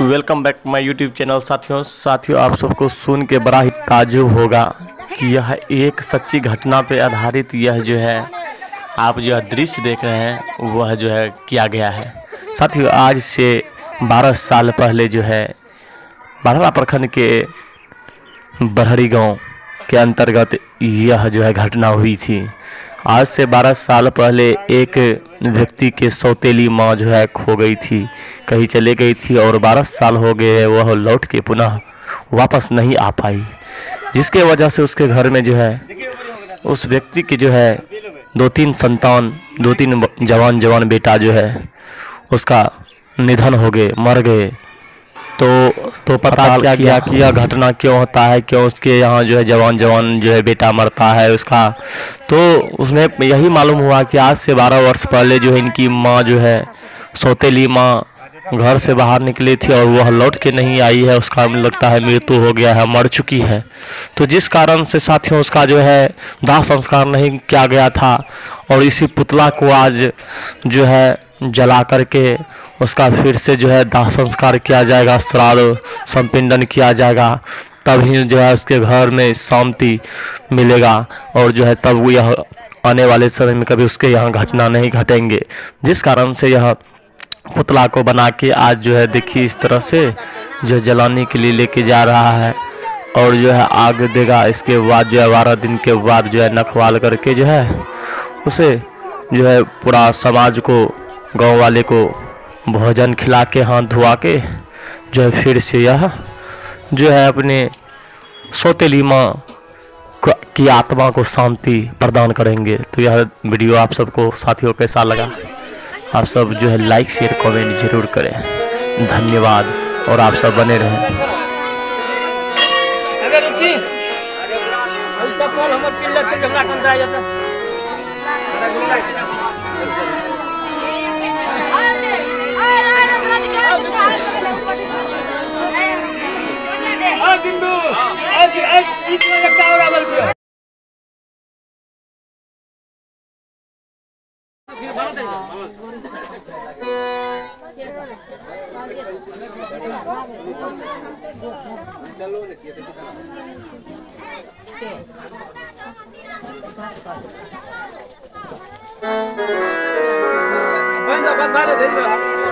Welcome back my YouTube channel साथियों। साथियों, आप सबको सुन के बड़ा ही ताजुब होगा कि यह एक सच्ची घटना पे आधारित यह जो है, आप जो दृश्य देख रहे हैं, वह जो है किया गया है। साथियों, आज से 12 साल पहले जो है बारहरा प्रखंड के बरहरी गाँव के अंतर्गत यह जो है घटना हुई थी। आज से 12 साल पहले एक व्यक्ति के सौतेली माँ जो है खो गई थी, कहीं चले गई थी और 12 साल हो गए वह लौट के पुनः वापस नहीं आ पाई। जिसके वजह से उसके घर में जो है, उस व्यक्ति के जो है दो तीन संतान दो तीन जवान जवान बेटा जो है, उसका निधन हो गए, मर गए। तो तो पता क्या किया? कि यह घटना क्यों होता है? क्यों उसके यहाँ जो है जवान जवान जो है बेटा मरता है उसका? तो उसमें यही मालूम हुआ कि आज से बारह वर्ष पहले जो है इनकी माँ जो है सौतेली माँ घर से बाहर निकली थी और वह लौट के नहीं आई है। उसका लगता है मृत्यु हो गया है मर चुकी है। तो जिस कारण से साथियों उसका जो है दाह संस्कार नहीं किया गया था और इसी पुतला को आज जो है जला करके उसका फिर से जो है दाह संस्कार किया जाएगा श्राद्ध संपिंडन किया जाएगा तभी जो है उसके घर में शांति मिलेगा और जो है तब यह आने वाले समय में कभी उसके यहाँ घटना नहीं घटेंगे जिस कारण से यह पुतला को बना के आज जो है देखिए इस तरह से जो जलाने के लिए लेके जा रहा है और जो है आग देगा इसके बाद जो है बारह दिन के बाद जो है नखवाल करके जो है उसे जो है पूरा समाज को, गाँव वाले को भोजन खिला के हाथ धोवा के जो है फिर से यह जो है अपने सौतेली माँ की आत्मा को शांति प्रदान करेंगे। तो यह वीडियो आप सबको, साथियों, कैसा लगा? आप सब जो है लाइक शेयर कमेंट ज़रूर करें। धन्यवाद। और आप सब बने रहें। अगर हमर पिल्लर के झगड़ा बिंदु आज आज इतना लगता और अमल किया बंद बस बारे दे